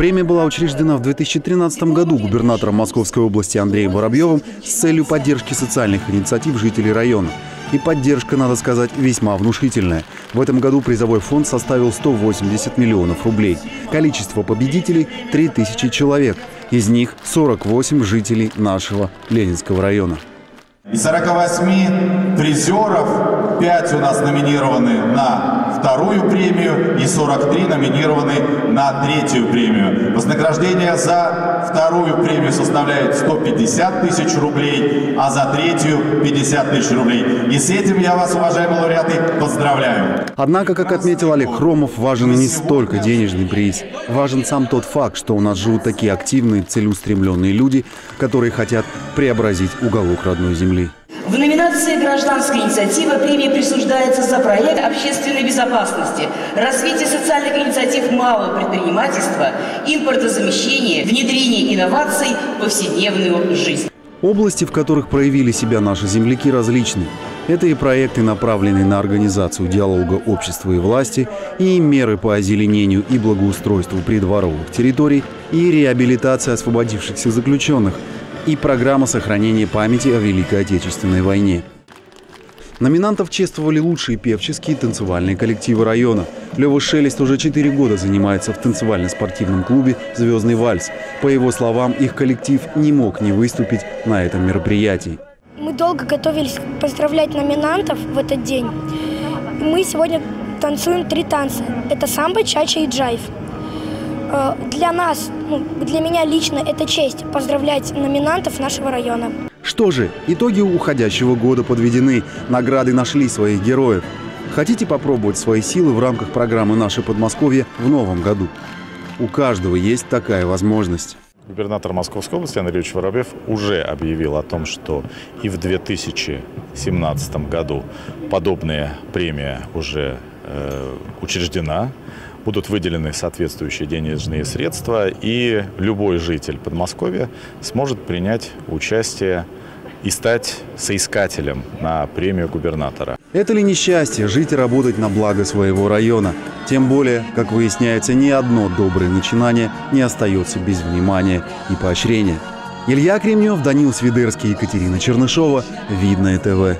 Премия была учреждена в 2013 году губернатором Московской области Андреем Воробьевым с целью поддержки социальных инициатив жителей района. И поддержка, надо сказать, весьма внушительная. В этом году призовой фонд составил 180 миллионов рублей. Количество победителей – 3000 человек. Из них 48 жителей нашего Ленинского района. Из 48 призеров 5 у нас номинированы на вторую премию и 43 номинированы на третью премию. Вознаграждение за вторую премию составляет 150 тысяч рублей, а за третью 50 тысяч рублей. И с этим я вас, уважаемые лауреаты, поздравляю. Однако, как отметил Олег Хромов, важен не столько денежный приз. Важен сам тот факт, что у нас живут такие активные, целеустремленные люди, которые хотят преобразить уголок родной земли. В номинации «Гражданская инициатива» премия присуждается за проект общественной безопасности, развитие социальных инициатив малого предпринимательства, импортозамещение, внедрение инноваций в повседневную жизнь. Области, в которых проявили себя наши земляки, различны. Это и проекты, направленные на организацию диалога общества и власти, и меры по озеленению и благоустройству придворовых территорий, и реабилитация освободившихся заключенных – и программа сохранения памяти о Великой Отечественной войне. Номинантов чествовали лучшие певческие и танцевальные коллективы района. Лева Шелест уже 4 года занимается в танцевально-спортивном клубе «Звездный вальс». По его словам, их коллектив не мог не выступить на этом мероприятии. Мы долго готовились поздравлять номинантов в этот день. Мы сегодня танцуем три танца. Это самбо, чача и джайв. Э, для нас, ну, для меня лично это честь поздравлять номинантов нашего района. Что же, итоги уходящего года подведены, награды нашли своих героев. Хотите попробовать свои силы в рамках программы «Наше Подмосковье» в новом году? У каждого есть такая возможность. Губернатор Московской области Андрей Ильич Воробьев уже объявил о том, что и в 2017 году подобная премия уже э, учреждена будут выделены соответствующие денежные средства, и любой житель Подмосковья сможет принять участие и стать соискателем на премию губернатора. Это ли несчастье жить и работать на благо своего района? Тем более, как выясняется, ни одно доброе начинание не остается без внимания и поощрения. Илья Кремнев, Данил Свидерский, Екатерина Чернышова. Видное ТВ.